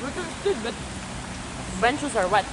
Burger good, but benches are wet.